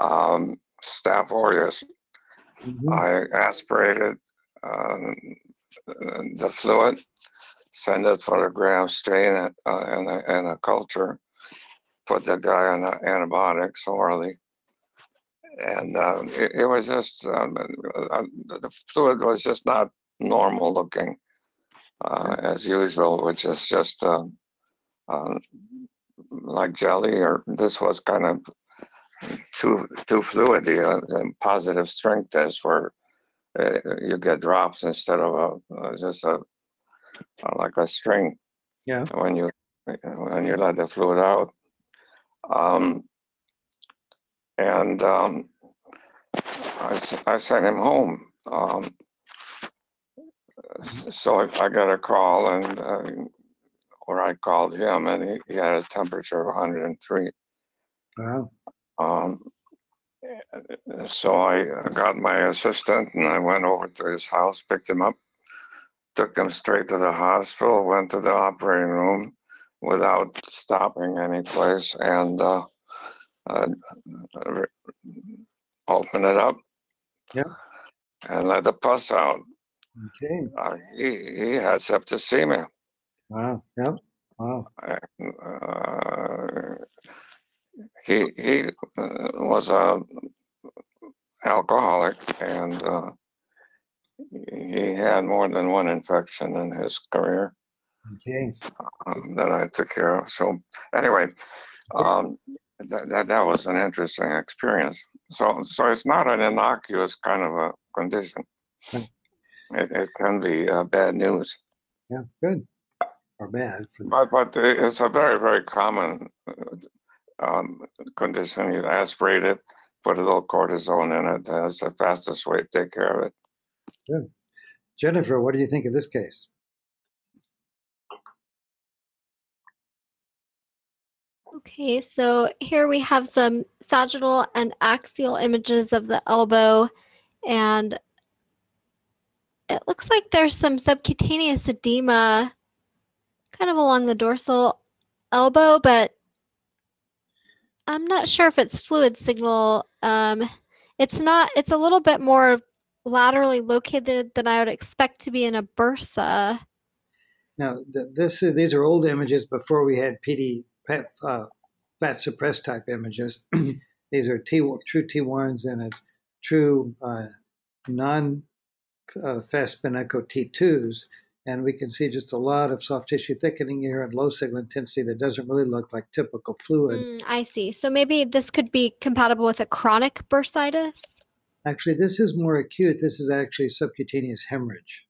um, Staph aureus. Mhm. I aspirated um, the fluid, send it for a gram stain it, uh, and, a, and a culture, put the guy on antibiotics orally. And uh, it, it was just, um, uh, the fluid was just not normal looking uh, as usual, which is just uh, uh, like jelly, or this was kind of too too fluidy. Uh, the positive strength test where uh, you get drops instead of a uh, just a uh, like a string. Yeah. When you when you let the fluid out, um, and um, I I sent him home. Um, so I, I got a call and uh, or I called him and he, he had a temperature of 103. Wow. Um, so I got my assistant and I went over to his house, picked him up, took him straight to the hospital, went to the operating room without stopping any place and uh, uh, opened it up Yeah. and let the pus out. Okay. Uh, he, he had septicemia. Wow. Yep. Wow. Uh, he he uh, was a alcoholic and uh, he had more than one infection in his career Okay. um, that I took care of. So anyway, um, that, that that was an interesting experience. So so it's not an innocuous kind of a condition. Hmm. It, it can be uh, bad news, Yeah. Good. Or bad but but it's a very very common uh, um, condition. You aspirate it, put a little cortisone in it. That's the fastest way to take care of it. Jennifer, what do you think of this case? Okay, so here we have some sagittal and axial images of the elbow, and it looks like there's some subcutaneous edema kind of along the dorsal elbow, but I'm not sure if it's fluid signal. Um, it's not, it's a little bit more laterally located than I would expect to be in a bursa. Now, this these are old images before we had PD uh, fat suppressed type images. these are T, true T1s and a true uh, non uh, fast spin echo T2s. And we can see just a lot of soft tissue thickening here and low signal intensity that doesn't really look like typical fluid. Mm, I see. So maybe this could be compatible with a chronic bursitis. Actually, this is more acute. This is actually subcutaneous hemorrhage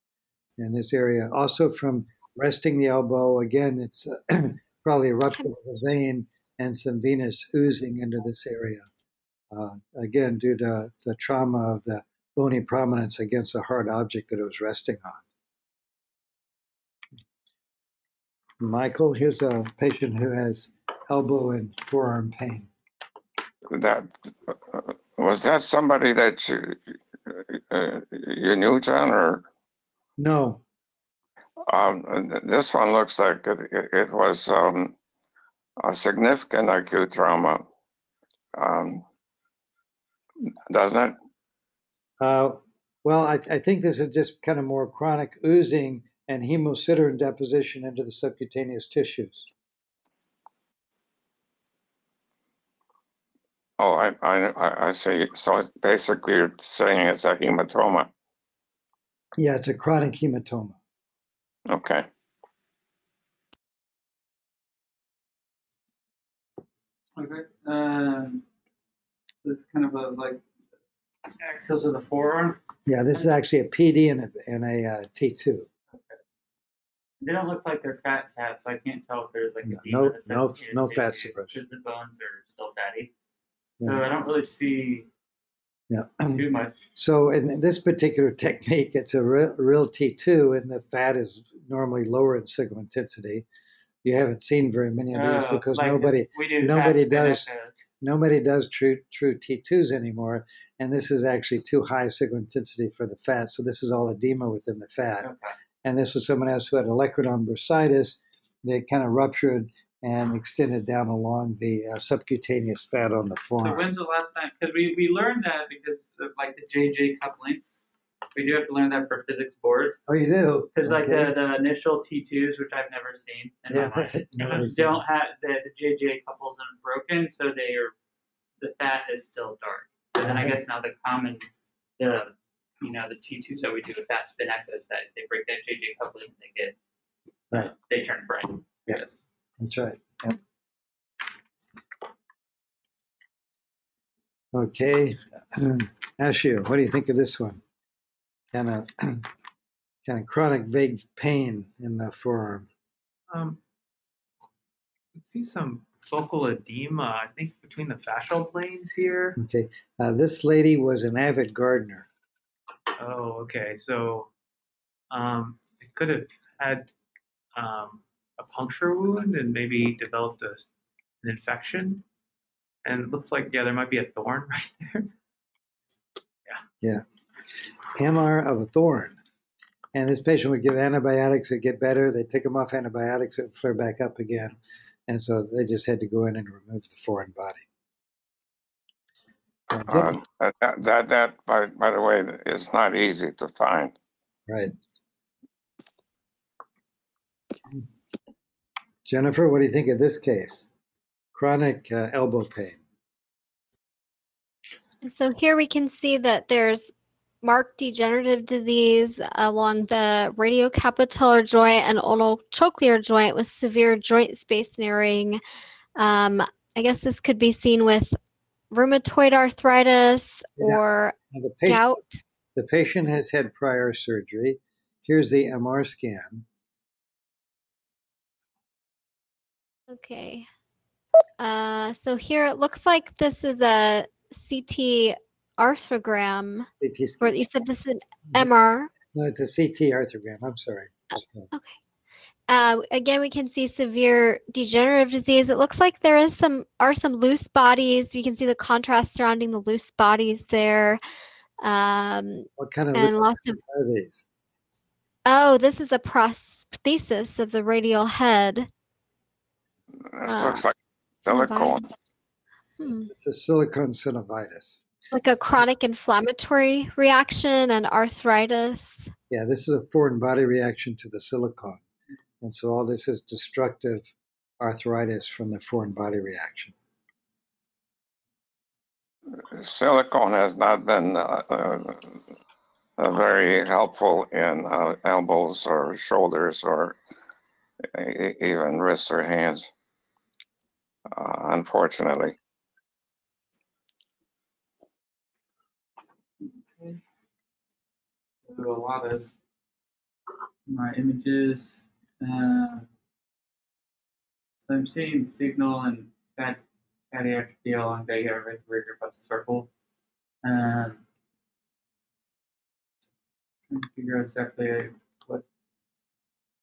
in this area. Also, from resting the elbow, again, it's probably a rupture of the vein and some venous oozing into this area. Uh, again, due to the trauma of the bony prominence against a hard object that it was resting on. Michael, here's a patient who has elbow and forearm pain. That uh, was that somebody that you uh, you knew, John, or No, um, this one looks like it, it, it was um, a significant acute trauma, um, doesn't it? Uh, well, I, I think this is just kind of more chronic oozing and hemosiderin deposition into the subcutaneous tissues. Oh, I, I, I- I see. So basically you're saying it's a hematoma. Yeah, it's a chronic hematoma. Okay. Okay. Um, this is kind of a like axials of the forearm. Yeah, this is actually a PD and a, and a uh, T2. They don't look like they're fat sats, so I can't tell if there's like No, edema no- no- no fat suppression. Because the bones are still fatty. So I don't really see Yeah. too much. So in this particular technique, it's a real, real T2, and the fat is normally lower in signal intensity. You haven't seen very many of these Uh, because like nobody do nobody does- nobody does true true T2s anymore, and this is actually too high signal intensity for the fat. So this is all edema within the fat. Okay. And this was someone else who had olecranon bursitis. that kind of ruptured and extended down along the uh, subcutaneous fat on the So forearm. when's the last time? Because we, we learned that because of like the JJ coupling. We do have to learn that for physics boards. Oh, you do? Because like the, the initial T2s, which I've never seen in Yeah, my life, right. Never seen don't have the, the JJ couples aren't broken, so they are the fat is still dark. But then I Uh-huh. guess now the common the you know the T2s that we do with fast spin echoes that they break that JJ coupling and they get Right. they turn bright. Yeah. Yes. That's right. Yep. Okay, Ashu, what do you think of this one? Kind of, kind of chronic vague pain in the forearm. Um, I see some focal edema, I think between the fascial planes here. Okay, uh, this lady was an avid gardener. Oh, okay. So um, it could have had um, a puncture wound and maybe developed a, an infection. And it looks like, yeah, there might be a thorn right there. Yeah. Yeah. MR of a thorn. And this patient would give antibiotics, it'd get better. They'd take them off antibiotics, it would flare back up again. And so they just had to go in and remove the foreign body. Uh, that, that- that, that, by, by the way, is not easy to find. Right. Jennifer, what do you think of this case? Chronic uh, elbow pain. So here we can see that there's marked degenerative disease along the radiocapitellar joint and ulnotrochlear joint with severe joint space narrowing. Um, I guess this could be seen with rheumatoid arthritis Yeah. or the patient, gout. the patient has had prior surgery. Here's the MR scan. Okay. Uh, so here it looks like this is a CT arthrogram, CT or you said this is an MR. No, it's a CT arthrogram. I'm sorry. Okay. Okay. Uh, again, we can see severe degenerative disease. It looks like there is some are some loose bodies. We can see the contrast surrounding the loose bodies there. Um, What kind of and ligaments lots of are these? oh, this is a prosthesis of the radial head. It Uh, looks like silicone. Hmm. This is silicone synovitis. Like a chronic inflammatory reaction and arthritis. Yeah, this is a foreign body reaction to the silicone. And so all this is destructive arthritis from the foreign body reaction. Silicone has not been uh, uh, uh, very helpful in uh, elbows or shoulders or even wrists or hands, uh, unfortunately. Okay. So a lot of my images. Uh, so I'm seeing signal and fat, fatty atrophy along the right rear above the circle. Um, trying to figure out exactly what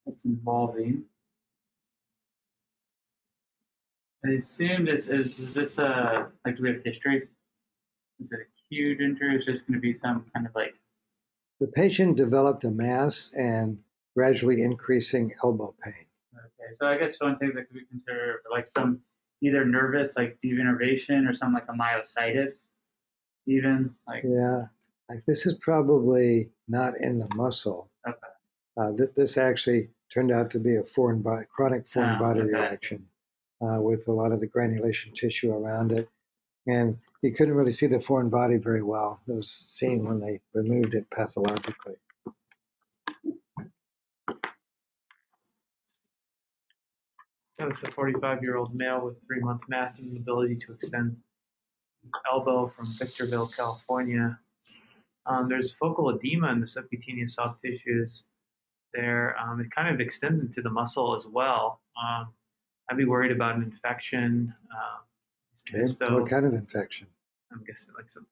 what's involving. I assume this is is this a like do we have history? Is it acute injury? Is this going to be some kind of like The patient developed a mass and gradually increasing elbow pain. Okay, so I guess one thing that could be considered like some either nervous like denervation or some like a myositis, even like Yeah, like this is probably not in the muscle. Okay. Uh, th- this actually turned out to be a foreign body, chronic foreign Oh, body okay. reaction uh, with a lot of the granulation tissue around it. And you couldn't really see the foreign body very well. It was seen when they removed it pathologically. Was a 45 year old male with three month mass and an ability to extend elbow from Victorville, California. Um, there's focal edema in the subcutaneous soft tissues there. Um, it kind of extends into the muscle as well. Um, I'd be worried about an infection. Um, Okay, so what kind of infection? I'm guessing like some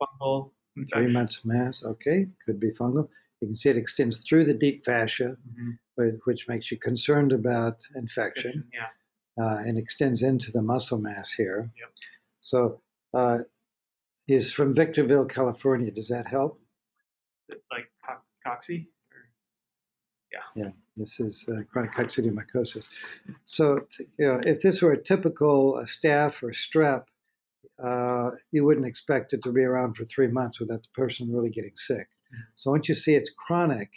fungal Three infection. months mass. Okay, could be fungal. You can see it extends through the deep fascia, Mhm. which makes you concerned about infection. Yeah. uh, and extends into the muscle mass here. Yep. So uh, he's from Victorville, California. Does that help? Like co- cocci? Or, Yeah. This is uh, chronic coccidioidomycosis. So, you know, if this were a typical uh, staph or strep, uh, you wouldn't expect it to be around for three months without the person really getting sick. So once you see it's chronic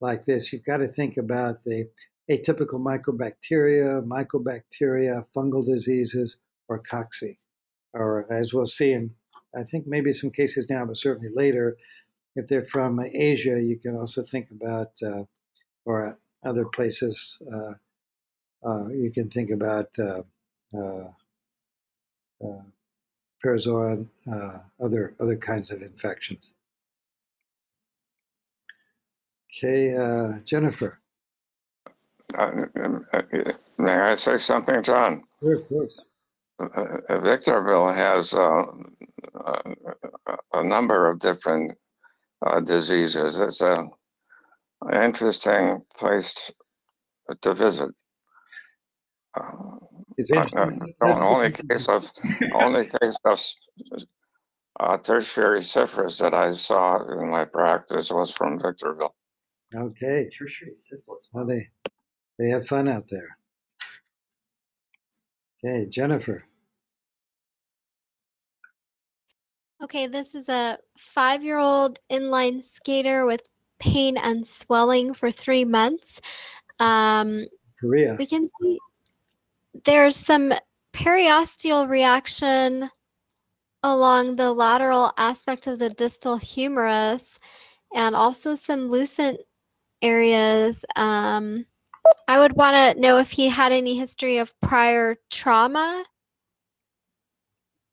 like this, you've got to think about the atypical mycobacteria, mycobacteria, fungal diseases, or cocci. Or as we'll see in, I think maybe some cases now, but certainly later, if they're from Asia, you can also think about, uh, or other places, uh, uh, you can think about uh, uh, uh, parazoa, other other kinds of infections. Okay, uh, Jennifer. Uh, um, uh, May I say something, John? Sure, of course. Uh, uh, Victorville has uh, uh, a number of different uh, diseases. It's a an interesting place to visit. Uh, uh. The only case of, only case of uh, tertiary syphilis that I saw in my practice was from Victorville. Okay, Tertiary syphilis. well they they have fun out there. Okay, Jennifer. Okay, this is a five-year-old inline skater with pain and swelling for three months. Um, Korea. we can see there's some periosteal reaction along the lateral aspect of the distal humerus and also some lucent areas. Um, I would want to know if he had any history of prior trauma.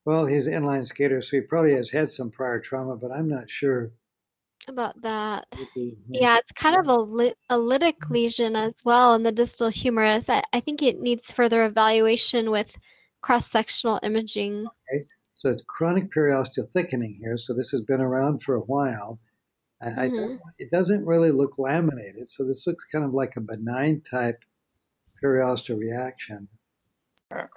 Well, he's an inline skater, so he probably has had some prior trauma, but I'm not sure. about that. Yeah, it's kind of a, ly- a lytic lesion as well in the distal humerus. I, I think it needs further evaluation with cross-sectional imaging. Okay. So it's chronic periosteal thickening here. So this has been around for a while. I, I don't, it doesn't really look laminated. So this looks kind of like a benign type periosteal reaction.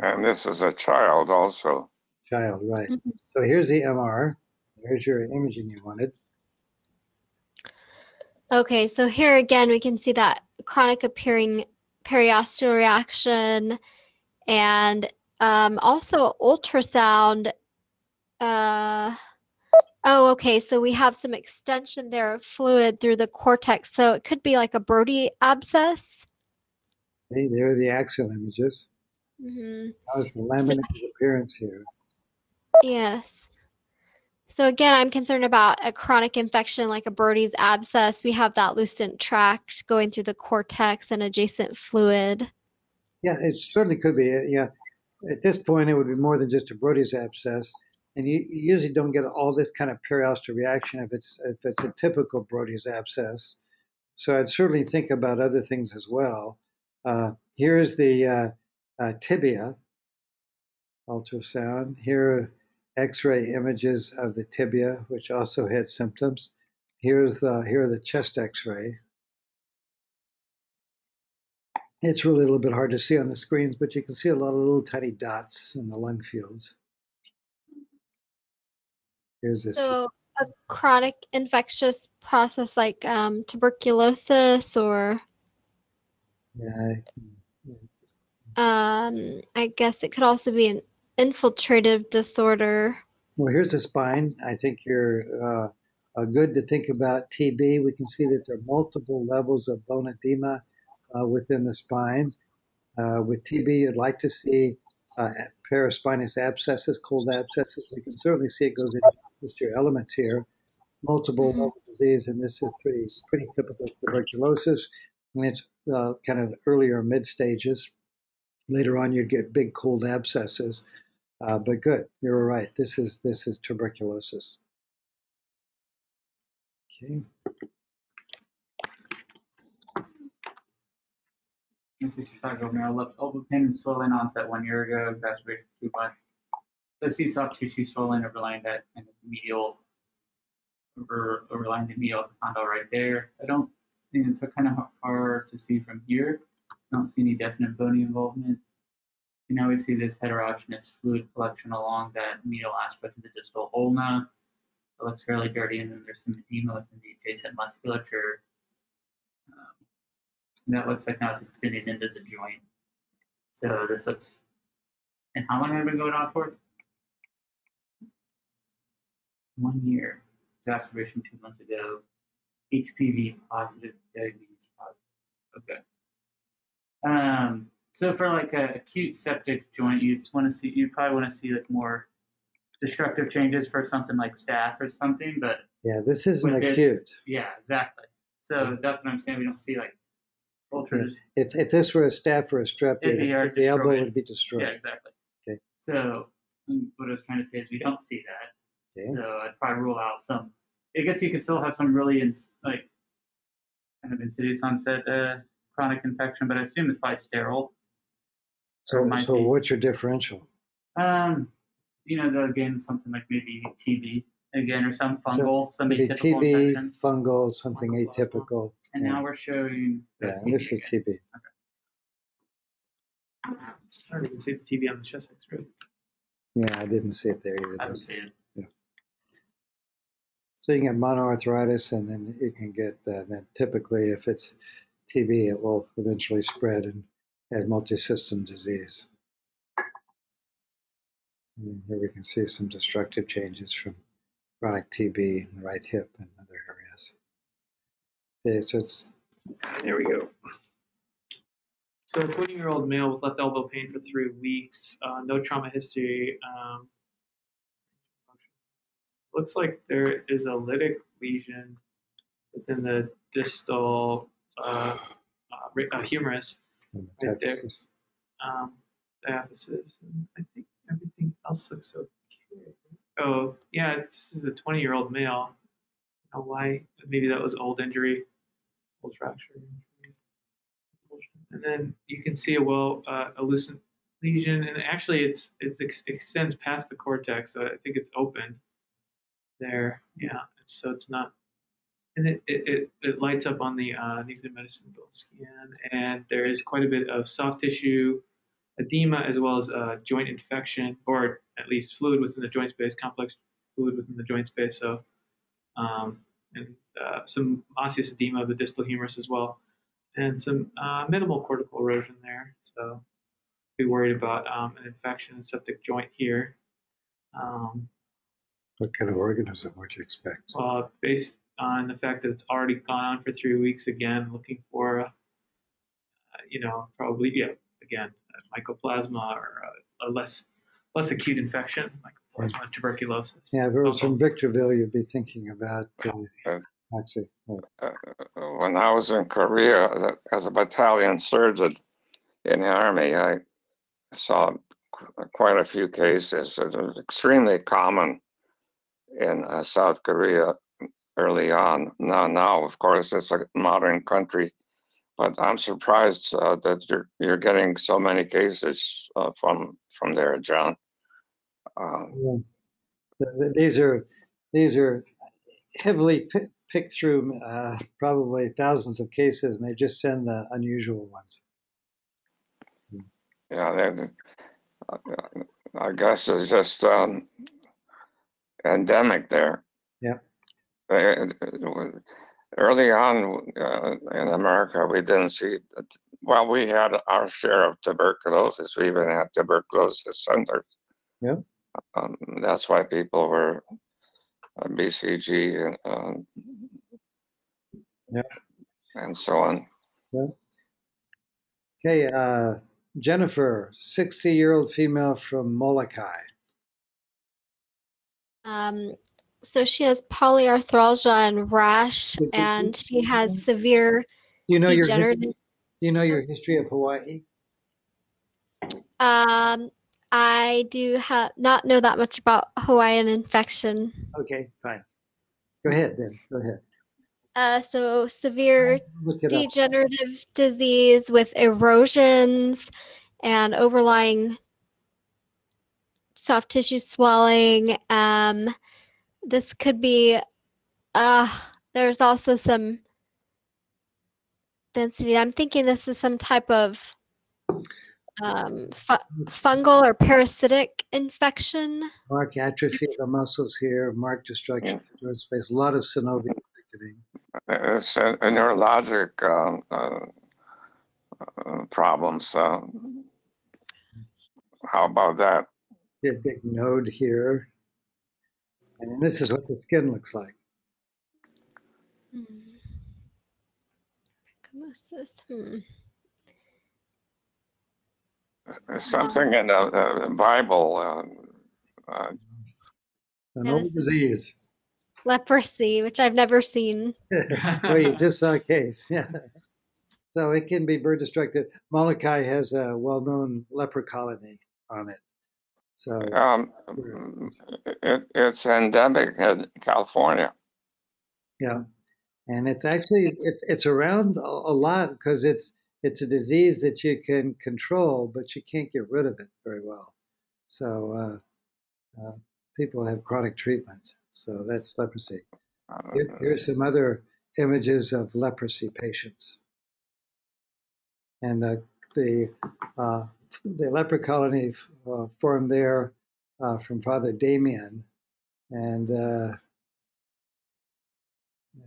And this is a child also. Child, right. Mhm. So here's the MR. Here's your imaging you wanted. Okay, so here again we can see that chronic appearing periosteal reaction and um, also ultrasound. Uh, oh, okay, so we have some extension there of fluid through the cortex. So it could be like a Brody abscess. Okay, there are the axial images. hmm How's the laminated appearance here? Yes. So again, I'm concerned about a chronic infection like a Brody's abscess. We have that lucent tract going through the cortex and adjacent fluid. Yeah, it certainly could be. Yeah, at this point, it would be more than just a Brody's abscess, and you, you usually don't get all this kind of periosteal reaction if it's if it's a typical Brody's abscess. So I'd certainly think about other things as well. Uh, here's the uh, uh, tibia ultrasound. Here are X-ray images of the tibia, which also had symptoms. Here's the, here are the chest X-ray. It's really a little bit hard to see on the screens, but you can see a lot of little tiny dots in the lung fields. Here's this. So a chronic infectious process like um, tuberculosis or Yeah, um, I guess it could also be an infiltrative disorder. well, here's the spine. I think you're uh, good to think about TB. We can see that there are multiple levels of bone edema uh, within the spine. Uh, with TB, you'd like to see uh, paraspinous abscesses, cold abscesses. We can certainly see it goes into just your elements here. Multiple Mhm. disease, and this is pretty pretty typical tuberculosis. And it's uh, kind of earlier mid stages. Later on, you'd get big cold abscesses. Uh, but good, you're right. This is this is tuberculosis. Okay. Sixty-five year old male left elbow pain and swelling onset one year ago, exacerbated for two months. Let's see soft tissue swelling overlying that kind of medial, over, overlying the medial condyle right there. I don't, you it's kind of hard to see from here. I don't see any definite bony involvement. You know, we see this heterogeneous fluid collection along that medial aspect of the distal ulna. It looks fairly dirty, and then there's some edema within the adjacent musculature. Um, And that looks like now it's extending into the joint. So this looks. And how long have we been going on for? One year. Exacerbation two months ago. HPV positive, diabetes positive. Okay. Um. So for like a acute septic joint, you just want to see. You probably want to see like more destructive changes for something like staph or something. But Yeah, this isn't With this- acute. yeah, exactly. So that's what I'm saying. We don't see like ultra. Yeah. If, if this were a staph or a strep, It'd be, uh, the elbow destroyed. would be destroyed. Yeah, exactly. Okay. So what I was trying to say is we don't see that. Okay. So I'd probably rule out some. I guess you could still have some really ins like kind of insidious onset uh, chronic infection, but I assume it's probably sterile. So, might so be. what's your differential? Um, you know, though, again, something like maybe TB again, or some So, fungal, some Maybe atypical TB, infection. fungal, something Fungal atypical. And yeah. now we're showing the Yeah, TB this is again. TB. I don't even see the TV on the chest X-ray. Yeah, I didn't see it there either. I don't see it. So you can get monoarthritis, and then you can get uh, then typically if it's TB, it will eventually spread and have multi-system disease. And here we can see some destructive changes from chronic TB in the right hip and other areas. Okay, so it's there we go. So a 20 year old male with left elbow pain for three weeks, uh, no trauma history. Um, looks like there is a lytic lesion within the distal uh, uh, uh, humerus, Right there. Um, diaphysis. And I think everything else looks okay. Oh, yeah, this is a 20 year old male. I don't know why. Maybe that was old injury, old fracture. injury. And then you can see a well, uh, a lucent lesion, and actually it's it ex- extends past the cortex, so I think it's open there. Yeah, so it's not, and it it, it, lights up on the uh, nuclear medicine bill scan, and there is quite a bit of soft tissue edema as well as uh, joint infection, or at least fluid within the joint space, complex fluid within the joint space. So, um, and uh, some osseous edema of the distal humerus as well, and some uh, minimal cortical erosion there. So, be worried about um, an infection in septic joint here. Um, What kind of organism would you expect? uh, based on the fact that it's already gone on for three weeks again, looking for, uh, you know, probably, yeah, again, uh, mycoplasma or uh, a less less acute infection, mycoplasma tuberculosis. Yeah, if it was from Victorville, you'd be thinking about uh, Uh, toxic. right. when I was in Korea as a, as a battalion surgeon in the army, I saw qu- quite a few cases. It was extremely common in uh, South Korea early on. Now, now, of course, it's a modern country, but I'm surprised uh, that you're you're getting so many cases uh, from from there, John. Uh, Yeah. Th- th- These are these are heavily pi- picked through uh, probably thousands of cases, and they just send the unusual ones. Yeah, uh, I guess it's just um, endemic there. Yeah. They- Early on uh, in America, we didn't see, well, we had our share of tuberculosis. We even had tuberculosis centers. Yeah. Um, that's why people were uh, BCG and, um, Yeah. and so on. Yeah. Okay, uh, Jennifer, 60 year old female from Molokai. Um, so she has polyarthralgia and rash, and she has severe you know your degenerative. do you know your history of Hawaii? Um, I do have not know that much about Hawaiian infection. Okay, fine. Go ahead then. Go ahead. Uh, so severe it up. degenerative disease with erosions and overlying soft tissue swelling. Um, this could be, uh, there's also some density. I'm thinking this is some type of um, fu- fungal or parasitic infection. Mark atrophy of the muscles here, mark destruction of joint space, a lot of synovial thickening. It's a, a neurologic um, uh, uh, problems. Uh, how about that? A big node here. And this is what the skin looks like. Hmm. Hmm. Something in the, the Bible. Uh, uh, An Yeah, old disease. Leprosy, which I've never seen. well, you just saw a case. Yeah. So it can be bird destructive. Molokai has a well-known leper colony on it. So um, it, it's endemic in California. yeah, and it's actually it, it's around a, a lot because it's it's a disease that you can control, but you can't get rid of it very well. So uh, uh, people have chronic treatment. So that's leprosy. Here, here's some other images of leprosy patients. And the the, uh, the leper colony uh, formed there uh, from Father Damien, and uh,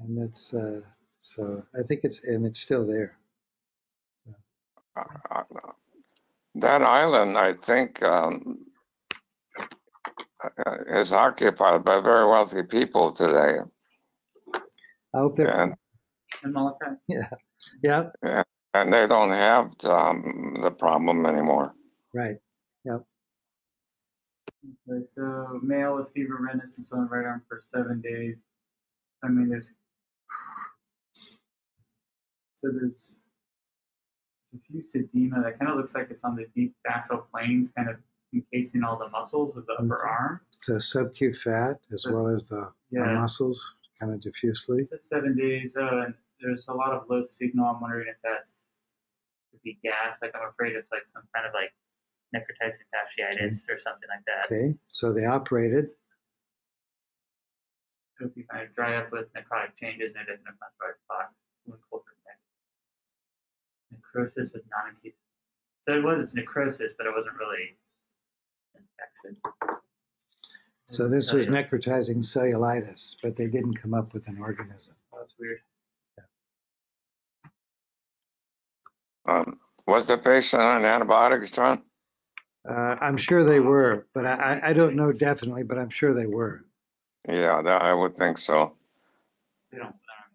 and that's uh, so I think it's and it's still there. uh, that island, I think, um, uh, is occupied by very wealthy people today. I hope they're And, And Molokai. yeah and they don't have um, the problem anymore. right Yep. Okay, so male with fever, redness, and swelling right arm for seven days. I mean, there's so there's diffuse edema that kind of looks like it's on the deep fascial planes, kind of encasing all the muscles of the upper That's- arm. it's a subcute fat as well as the, the muscles kind of diffusely. It says seven days. Uh, and there's a lot of low signal. I'm wondering if that's could be gas. Like I'm afraid it's like some kind of like necrotizing fasciitis or something like that. Okay, so they operated. So if you kind of dry up with necrotic changes and it doesn't inflammatory spots, wound culture. Necrosis of non-adhesive. So it was necrosis, but it wasn't really infectious. So this was necrotizing cellulitis, but they didn't come up with an organism. Oh, that's weird. Um, was the patient on antibiotics, John? Uh, I'm sure they were, but I, I- I don't know definitely, but I'm sure they were. Yeah, that, I would think so. They don't, I don't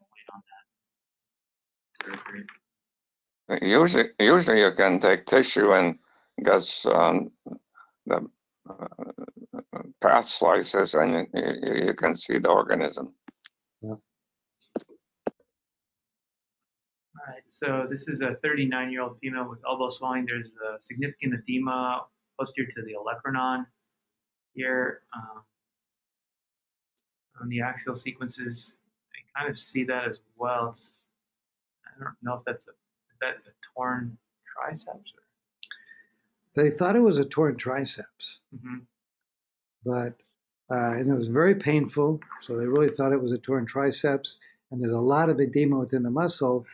know, on that. Usually, usually you can take tissue and get um, the uh, path slices and you, you, you can see the organism. Right, so this is a 39-year-old female with elbow swelling. There's a significant edema posterior to the olecranon here. Um, on the axial sequences, I kind of see that as well. It's, I don't know if that's a, is that a torn triceps or. They thought it was a torn triceps, mm-hmm. but uh, and it was very painful. So they really thought it was a torn triceps, and there's a lot of edema within the muscle,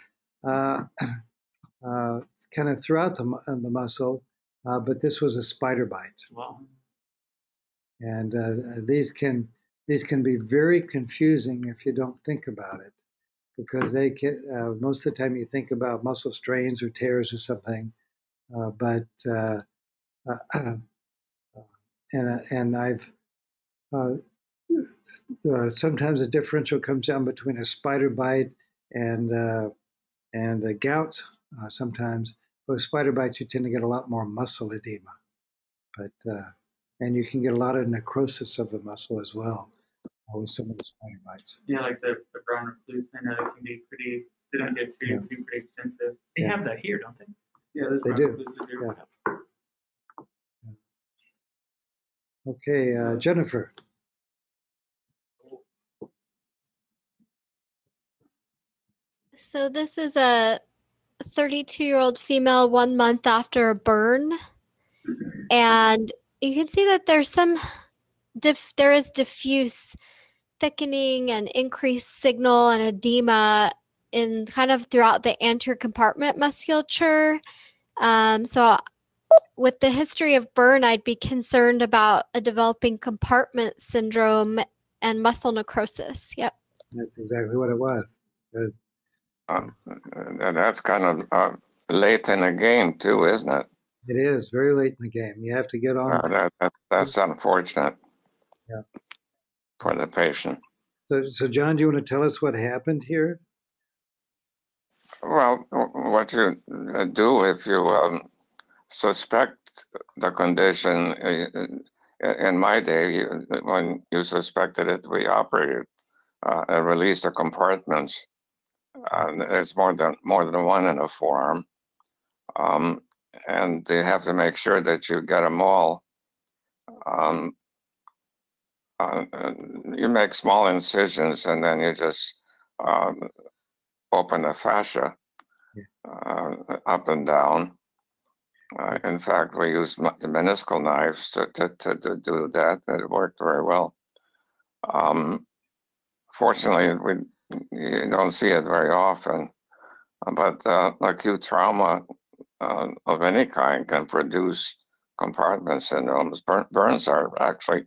uh, uh, kind of throughout the uh, the muscle. Uh, but this was a spider bite. Well, and uh, these can these can be very confusing if you don't think about it because they can uh, most of the time you think about muscle strains or tears or something uh, but uh, uh, and and I've uh, uh, sometimes a differential comes down between a spider bite and uh, and a gout uh, sometimes with spider bites you tend to get a lot more muscle edema but uh, and you can get a lot of necrosis of the muscle as well uh, with some of the spider bites. Yeah, like the, the brown recluse, I know it can be pretty, they don't get treated, Yeah. pretty extensive. they Yeah. have that here, don't they? Yeah, They do, do. yeah. Okay, uh, Jennifer. So this is a 32 year old female one month after a burn. And you can see that there's some, there is diffuse thickening and increased signal and edema in kind of throughout the anterior compartment musculature. Um, so with the history of burn, I'd be concerned about a developing compartment syndrome and muscle necrosis. Yep. That's exactly what it was. Um, that's kind of uh, late in the game too, isn't it? It is very late in the game. You have to get on. Uh, that, that, that's unfortunate. Yeah. For the patient. So, so John, do you want to tell us what happened here? Well, what you uh, do if you um, suspect the condition, uh, in my day, when you suspected it, we operated uh, and released the compartments. Uh, There's more than, more than one in a forearm. Um, And they have to make sure that you get them all. Um, uh, You make small incisions and then you just um, open the fascia uh, up and down. Uh, in fact, we used the meniscal knives to, to, to, to do that. and It worked very well. Um, fortunately, we you don't see it very often, but uh, acute trauma uh, of any kind can produce compartment syndromes. Burns are actually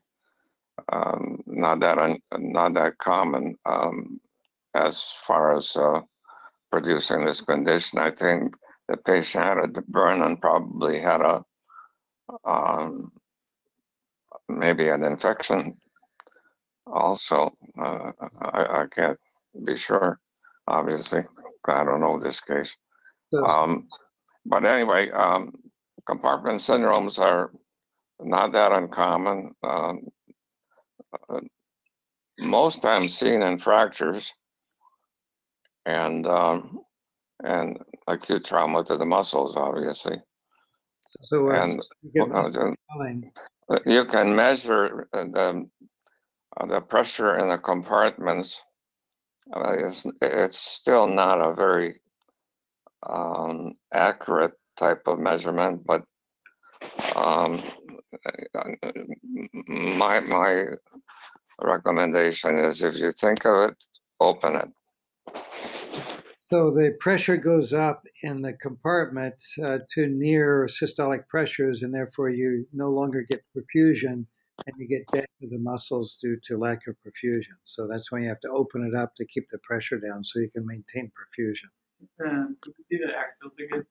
um, not that un, not that common um, as far as uh, producing this condition. I think the patient had a burn and probably had a um, maybe an infection. Also, uh, I, I can't be sure. Obviously, I don't know this case. So, Um, but anyway, um, compartment syndromes are not that uncommon. Um, uh, most times seen in fractures and um, and acute trauma to the muscles, obviously. so uh, And you get uh, the- fine. you can measure uh, the uh, the pressure in the compartments. Uh, it's, it's still not a very um, accurate type of measurement, but um, my my recommendation is if you think of it, open it. So the pressure goes up in the compartment uh, to near systolic pressures, and therefore you no longer get perfusion, and you get dead to the muscles due to lack of perfusion. So that's why you have to open it up to keep the pressure down, so you can maintain perfusion. Um, could you the axials again?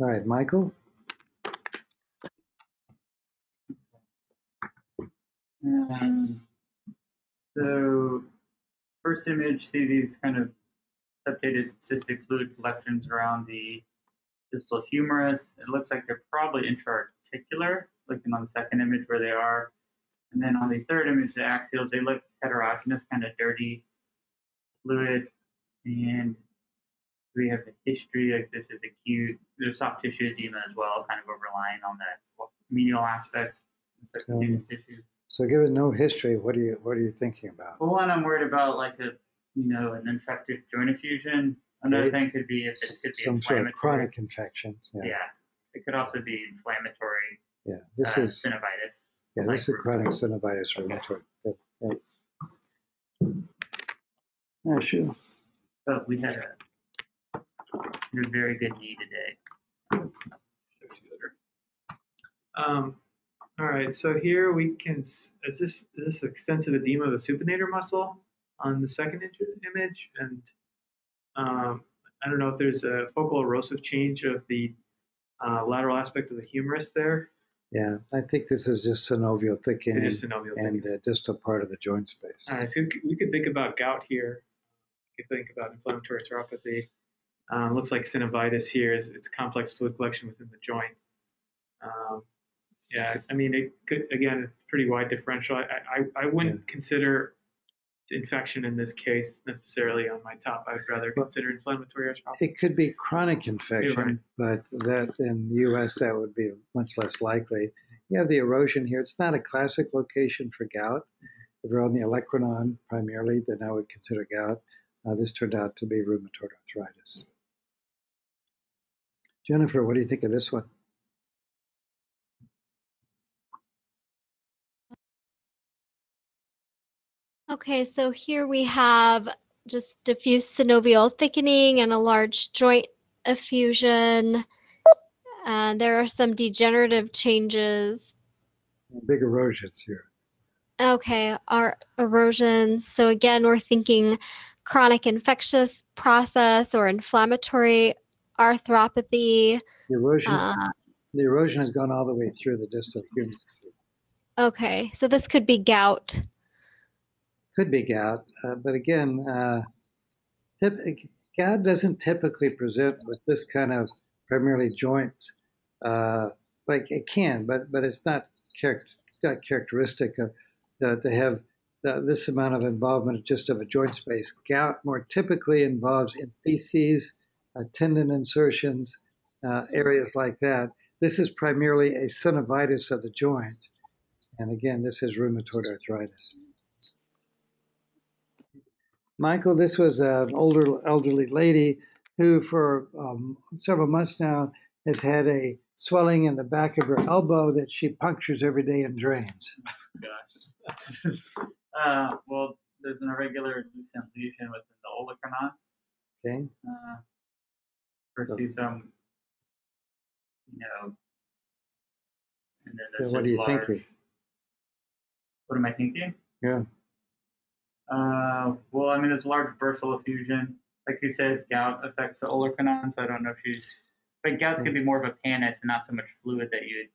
All right, Michael. Um, so first image, see these kind of septated cystic fluid collections around the distal humerus. It looks like they're probably intra-articular, looking on the second image where they are. And then on the third image, the axials, they look heterogeneous, kind of dirty fluid. And we have the history, like this is acute. There's soft tissue edema as well, kind of overlying on that medial aspect, um, tissue. So given no history, what are you what are you thinking about? Well, one, I'm worried about like a, you know, an infected joint effusion. Another Okay. thing could be if it could be Some sort of chronic infection. Yeah. Yeah, It could also be inflammatory yeah. This uh, is synovitis. yeah, this is chronic rheumatoid. synovitis rheumatoid. Good, yeah. Yeah, sure. But we had a, a very good knee today. Um, all right, so here we can, is this, is this extensive edema of the supinator muscle on the second image? And um, I don't know if there's a focal erosive change of the uh, lateral aspect of the humerus there. Yeah, I think this is just synovial thickening is synovial and the distal part of the joint space. All right, so we could- think about gout here. We could think about inflammatory neuropathy. Um, looks like synovitis here is it's complex fluid collection within the joint. Um, yeah, I mean it could again it's pretty wide differential. I I, I wouldn't consider infection in this case necessarily on my top. I would rather consider inflammatory neuropathy. It could be chronic infection, but that in the U.S. that would be much less likely. You have the erosion here. It's not a classic location for gout. If you're on the olecranon primarily, then I would consider gout. Uh, this turned out to be rheumatoid arthritis. Jennifer, what do you think of this one? Okay, so here we have just diffuse synovial thickening and a large joint effusion. And there are some degenerative changes. Big erosions here. Okay, our erosion. So again, we're thinking chronic infectious process or inflammatory arthropathy. The erosion, Uh, the erosion has gone all the way through the distal humerus. okay, so this could be gout. Could be gout, uh, but again, uh, gout doesn't typically present with this kind of primarily joint. Uh, like it can, but but it's not, not characteristic of the, to have this amount of involvement just of a joint space. Gout more typically involves entheses, uh, tendon insertions, uh, areas like that. This is primarily a synovitis of the joint, and again, this is rheumatoid arthritis. Michael, this was an older elderly lady who, for um, several months now, has had a swelling in the back of her elbow that she punctures every day and drains. Gosh. uh, well, there's an irregular lucent lesion within the olecranon. Okay, Uh, pursue some, you know, and then so what do you large, think? What am I thinking? Yeah. Uh, well, I mean, there's large bursal effusion. Like you said, gout affects the olecranon, so I don't know if she's. But gout's gonna be more of a pannus and not so much fluid that you'd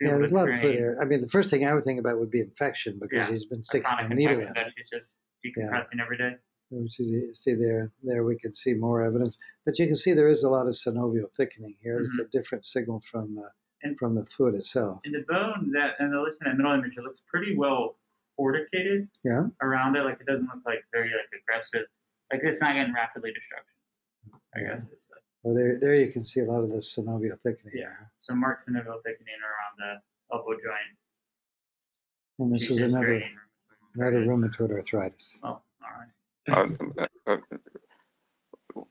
be Yeah, there's a to lot of fluid there. I mean, the first thing I would think about would be infection because Yeah, he's been A sticking chronic a needle in. that she's just decompressing every day. Which is, see there, there we can see more evidence. But you can see there is a lot of synovial thickening here. It's a different signal from the And- from the fluid itself. And the bone that and the lesion that middle image, it looks pretty well corticated Yeah. around it. Like it doesn't look like very like aggressive. Like it's not getting rapidly destruction. I Yeah. guess it's like Well, there, there you can see a lot of the synovial thickening. Yeah. so marks in synovial thickening around the elbow joint. And this is another draining another rheumatoid. rheumatoid arthritis. Oh, all right. Uh, uh,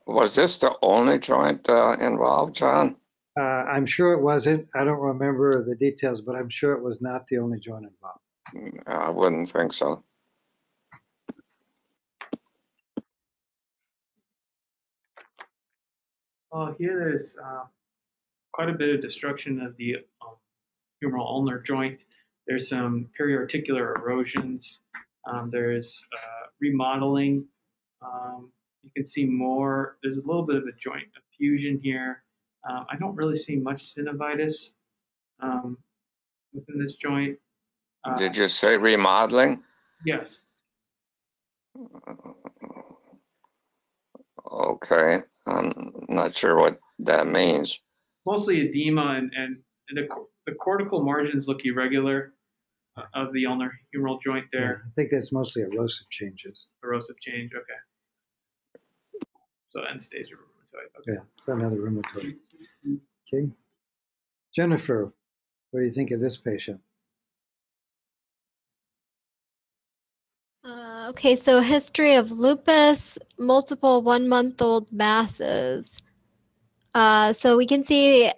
Was this the only joint uh, involved, John? Uh, I'm sure it wasn't. I don't remember the details, but I'm sure it was not the only joint involved. I wouldn't think so. Well, here there's uh, quite a bit of destruction of the um, humeral ulnar joint. There's some periarticular erosions. Um, there's uh, remodeling. Um, you can see more. There's a little bit of a joint effusion here. Um, I don't really see much synovitis um, within this joint. Uh, Did you say remodeling? Yes. Okay, I'm not sure what that means. mostly edema and, and, and the, cor- the cortical margins look irregular uh, of the ulnar humeral joint there. Yeah, I think that's mostly erosive changes. Erosive change, okay. So end stage of rheumatoid. Okay. Yeah, so another rheumatoid. Okay. Jennifer, what do you think of this patient? Uh, okay, so history of lupus, multiple one month old masses. Uh, so we can see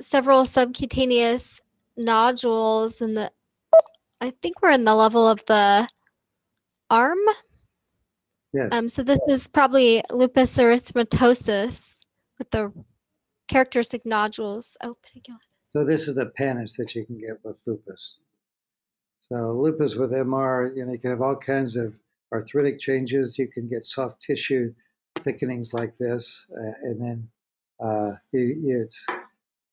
several subcutaneous nodules in the, I think we're in the level of the arm. Yes. Um, so this is probably lupus erythematosus with the characteristic nodules. Oh. So this is the pannus that you can get with lupus. So lupus with MR, you know, you can have all kinds of arthritic changes. You can get soft tissue thickenings like this, uh, and then uh, you, you- it's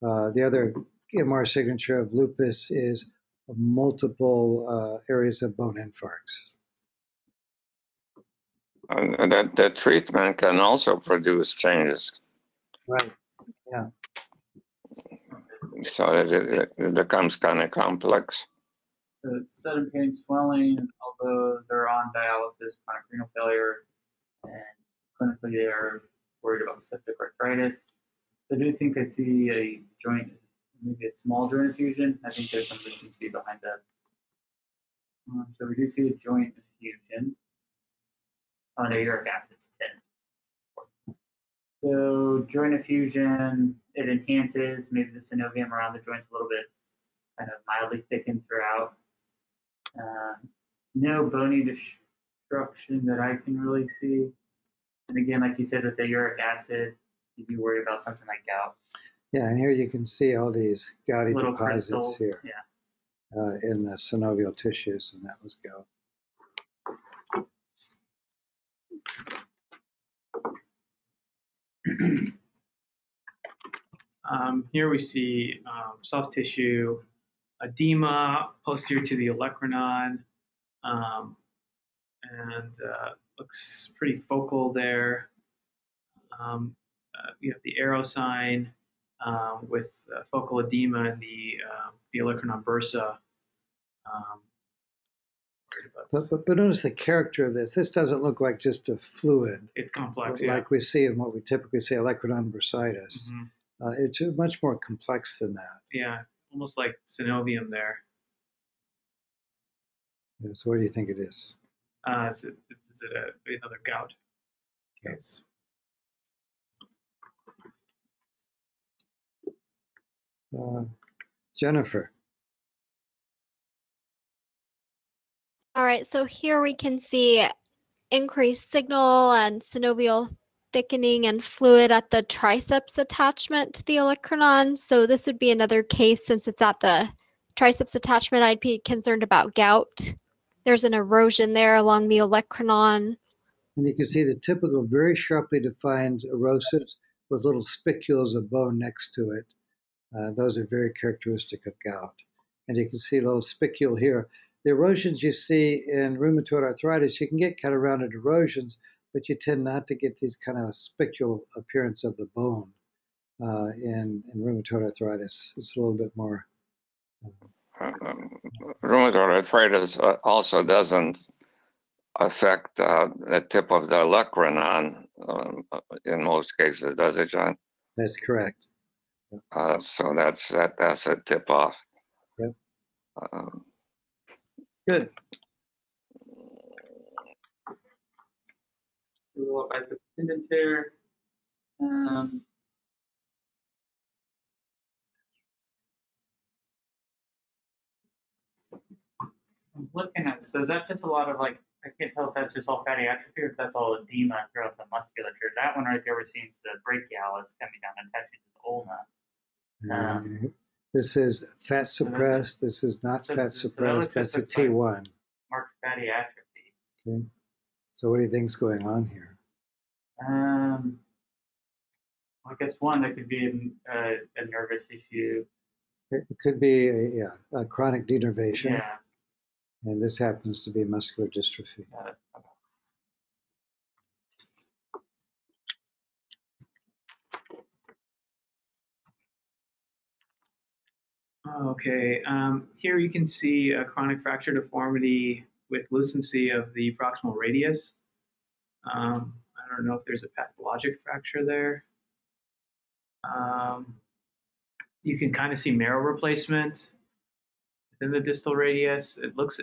uh, the other MR signature of lupus is multiple uh, areas of bone infarcts. And that, that treatment can also produce changes, Right. Yeah. So that it, it becomes kind of complex. The sudden pain, swelling, although they're on dialysis, chronic renal failure, and clinically they're worried about septic arthritis. I do think I see a joint, maybe a small joint effusion. I think there's some recency behind that. Um, so we do see a joint effusion. Oh, no, uric acid's 10. So joint effusion, it enhances maybe the synovium around the joints a little bit, kind of mildly thickened throughout. Uh, no bony destruction that I can really see. And again, like you said, with the uric acid, you'd be worried about something like gout. Yeah, and here you can see all these gouty Little deposits crystals. here. Yeah. uh, in the synovial tissues, and that was gout. Um, here we see um, soft tissue edema posterior to the olecranon, um, and uh, looks pretty focal there. Um, uh, you have the arrow sign um, with uh, focal edema in the uh, the olecranon bursa. Um, But, but, but notice the character of this. This doesn't look like just a fluid it's complex, yeah. like we see in what we typically say olecranon bursitis. Mhm. Uh, it's much more complex than that. Yeah, almost like synovium there. Yeah, So what do you think it is? Uh, is it, is it a, another gout case? Uh, Jennifer, All right, so here we can see increased signal and synovial thickening and fluid at the triceps attachment to the olecranon. So this would be another case since it's at the triceps attachment. I'd be concerned about gout. There's an erosion there along the olecranon. and you can see the typical, very sharply defined erosives with little spicules of bone next to it. Uh, those are very characteristic of gout. And you can see a little spicule here. The erosions you see in rheumatoid arthritis, you can get kind of rounded erosions, but you tend not to get these kind of spicule appearance of the bone uh, in, in rheumatoid arthritis. It's a little bit more. Um, Rheumatoid arthritis uh, also doesn't affect uh, the tip of the olecranon um, in most cases, does it, John? That's correct. Uh, so that's that that's a tip off. Yep. Um, Good. Little biceps tendon tear. Um, I'm looking at, so is that just a lot of like, I can't tell if that's just all fatty atrophy or if that's all edema throughout the musculature. That one right there where seems the brachialis coming down and touching the ulna. Um, Uh, this is fat suppressed. This is not so- fat so that suppressed. looks That's a just like- T1. Marked fatty atrophy. Okay. So what do you think's going on here? Um, I guess one that could be a, a, a nervous issue. It could be a, yeah, a chronic denervation, Yeah. and this happens to be muscular dystrophy. Okay, um, here you can see a chronic fracture deformity with lucency of the proximal radius. Um, I don't know if there's a pathologic fracture there. Um, you can kind of see marrow replacement within the distal radius. It looks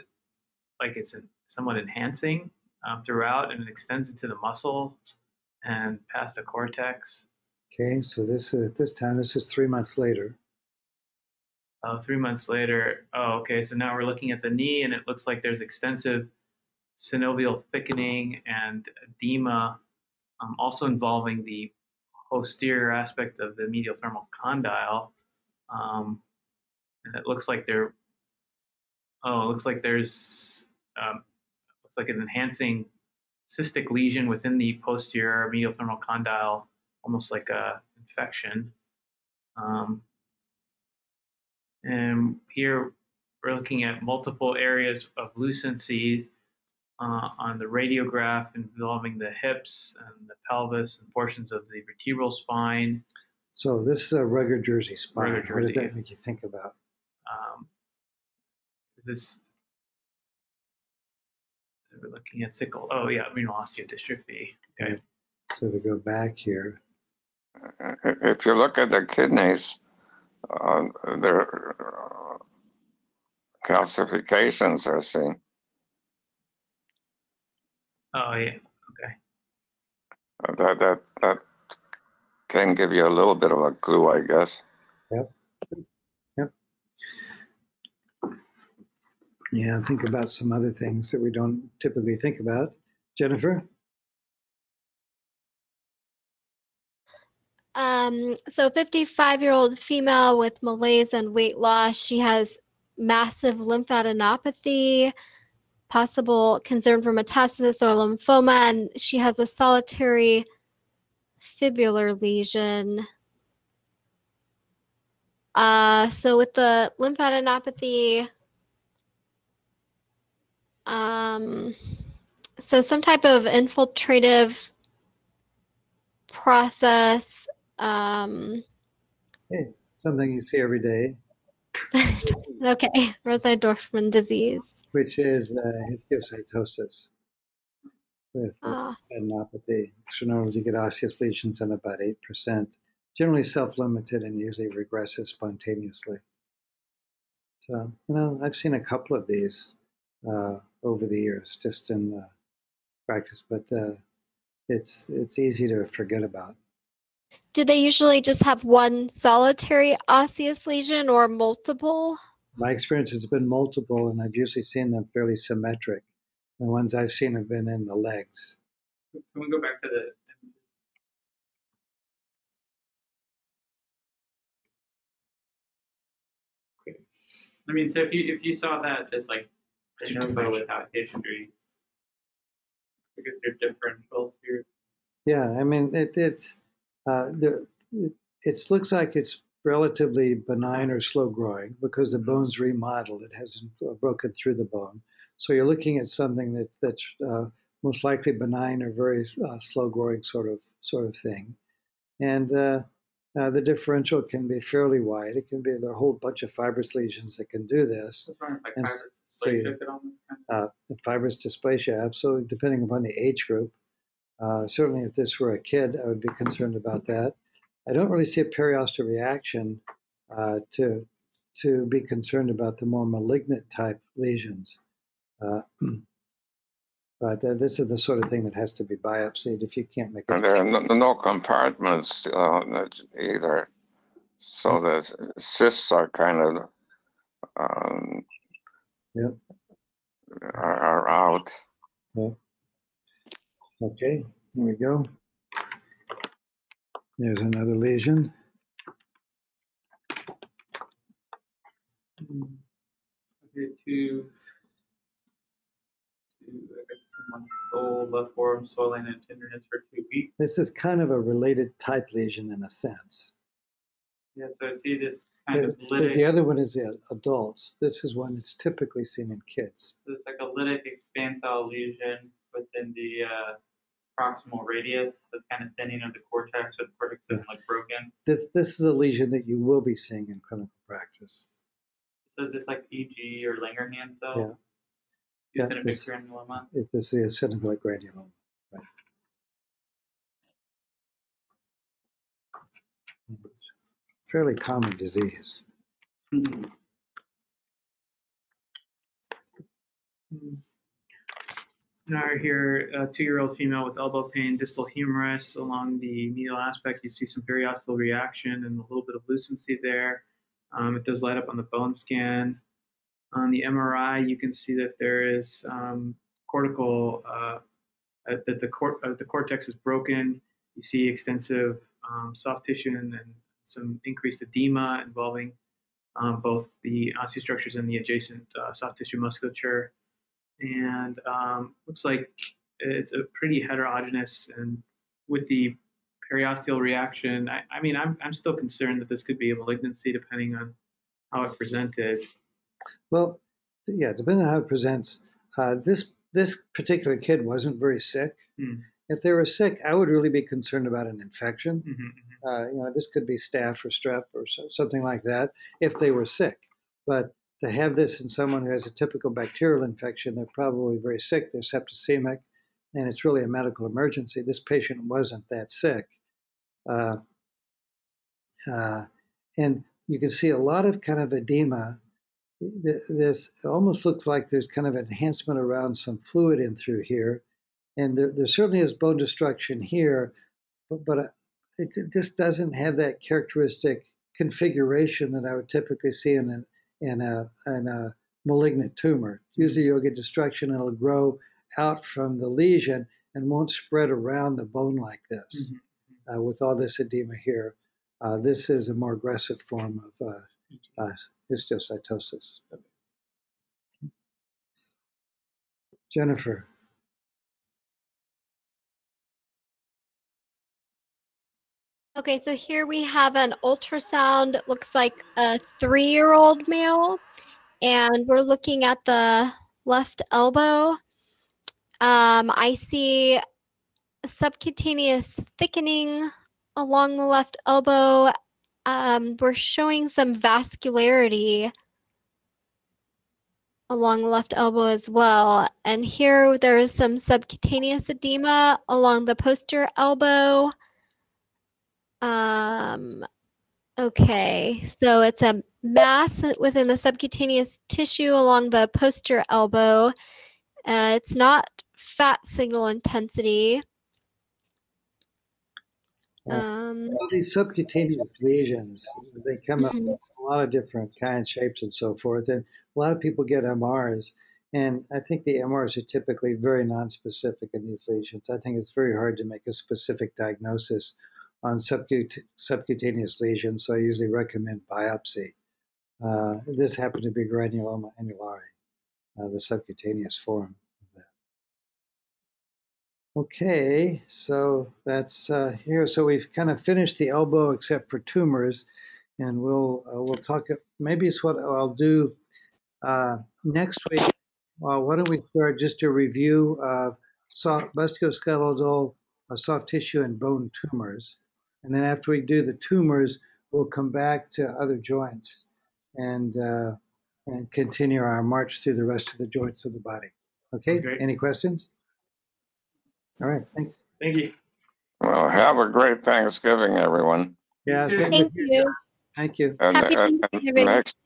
like it's somewhat enhancing um, throughout and it extends into the muscle and past the cortex. Okay, so this is, at this time, this is three months later. Uh, three months later, oh, okay, so now we're looking at the knee and it looks like there's extensive synovial thickening and edema, um, also involving the posterior aspect of the medial femoral condyle. Um, and it looks like there, oh, it looks like there's, um, looks like an enhancing cystic lesion within the posterior medial femoral condyle, almost like a infection. Um, and here we're looking at multiple areas of lucency uh, on the radiograph involving the hips and the pelvis and portions of the vertebral spine. So this is a rugger jersey spine. Rugger What does that make you think about? Um, this we're looking at sickle. Oh yeah, renal osteodystrophy. Okay. So if we go back here, if you look at the kidneys, uh, their uh, calcifications are seen. Oh yeah. okay. That that that can give you a little bit of a clue, I guess. Yep. Yep. Yeah, think about some other things that we don't typically think about. Jennifer? Um, so 55 year old female with malaise and weight loss. She has massive lymphadenopathy, possible concern for metastasis or lymphoma, and she has a solitary fibular lesion. Uh, so with the lymphadenopathy, um, so some type of infiltrative process. Um, Hey, something you see every day, okay, Rosai-Dorfman disease. which is uh, histiocytosis with Ah, adenopathy. You get osseous lesions in about 8%, generally self-limited and usually regresses spontaneously. So, you know, I've seen a couple of these uh, over the years, just in uh, practice, but uh, it's it's easy to forget about. Do they usually just have one solitary osseous lesion or multiple? My experience has been multiple, and I've usually seen them fairly symmetric. The ones I've seen have been in the legs. Can we go back to the I mean, so if you if you saw that as like de novo without history, I guess they're differentials here. Yeah, I mean, it it the it, looks like it's relatively benign or slow growing because the bone's remodeled. It hasn't uh, broken through the bone. So you're looking at something that that's uh, most likely benign or very uh, slow growing sort of sort of thing. And uh, uh, the differential can be fairly wide. It can be there are a whole bunch of fibrous lesions that can do this. Like And fibrous so you- dysplasia could almost kind of. uh, fibrous dysplasia, absolutely, depending upon the age group. Uh, certainly, if this were a kid, I would be concerned about that. I don't really see a periosteal reaction uh, to to be concerned about the more malignant type lesions. Uh, but uh, this is the sort of thing that has to be biopsied if you can't make it. there are no, no compartments uh, either, so the cysts are kind of um, Yep. are, are out. Okay, here we go. There's another lesion. Okay, two, two, I guess two months old, left forearm swelling and tenderness for two weeks. This is kind of a related type lesion in a sense. Yeah, so I see this kind The, of lytic, the other one is the adults. This is one that's typically seen in kids. so it's like a lytic expansile lesion within the uh, proximal radius, the kind of thinning of the cortex, or the cortex is like broken. This, this is a lesion that you will be seeing in clinical practice. So is this like EG or Langerhans cell? Yeah. Yeah, Eosinophilic this- granuloma. This is eosinophilic granuloma. Right. Fairly common disease. Mhm. Now here, a two-year-old female with elbow pain, distal humerus along the medial aspect. You see some periosteal reaction and a little bit of lucency there. Um, it does light up on the bone scan. On the MRI, you can see that there is um, cortical, uh, that the, cor- uh, the cortex is broken. You see extensive um, soft tissue and, and some increased edema involving um, both the osteostructures and the adjacent uh, soft tissue musculature and um, looks like it's a pretty heterogeneous and with the periosteal reaction I, I mean I'm, I'm still concerned that this could be a malignancy depending on how it presented Well, yeah, depending on how it presents, uh, this this particular kid wasn't very sick. Hmm. If they were sick, I would really be concerned about an infection. Mhm, mhm. Uh, you know, this could be staph or strep or so, something like that if they were sick. But to have this in someone who has a typical bacterial infection, they're probably very sick, they're septicemic, and it's really a medical emergency. This patient wasn't that sick. Uh, uh, and you can see a lot of kind of edema. This almost looks like there's kind of enhancement around some fluid in through here. And there, there certainly is bone destruction here, but, but uh, it it just doesn't have that characteristic configuration that I would typically see in a, in a, in a malignant tumor. Usually you'll get destruction and it'll grow out from the lesion and won't spread around the bone like this mm-hmm. uh, with all this edema here. Uh, this is a more aggressive form of uh, uh, histiocytosis. Jennifer. Okay, so here we have an ultrasound. It looks like a three-year-old male, and we're looking at the left elbow. Um, I see subcutaneous thickening along the left elbow. Um, we're showing some vascularity along the left elbow as well. And here there's some subcutaneous edema along the posterior elbow. Um, okay, so it's a mass within the subcutaneous tissue along the posterior elbow. Uh, it's not fat signal intensity. Um, All these subcutaneous lesions, they come up Mhm. a lot of different kinds, shapes, and so forth. And a lot of people get MRs, and I think the MRs are typically very nonspecific in these lesions. I think it's very hard to make a specific diagnosis on subcut- subcutaneous lesions, so I usually recommend biopsy. Uh, this happened to be granuloma annulare, uh, the subcutaneous form of that. Okay, so that's uh, here. So we've kind of finished the elbow except for tumors, and we'll uh, we'll talk. Maybe it's what I'll do uh, next week. Uh, why don't we start just a review of soft musculoskeletal, soft tissue, and bone tumors, and then after we do the tumors, we'll come back to other joints and uh, and continue our march through the rest of the joints of the body. Okay. Great. Any questions? All right. Thanks. Thank you. Well, have a great Thanksgiving, everyone. Yeah. too. same with thank you. you. Thank you. And, Happy and- and Thanksgiving. next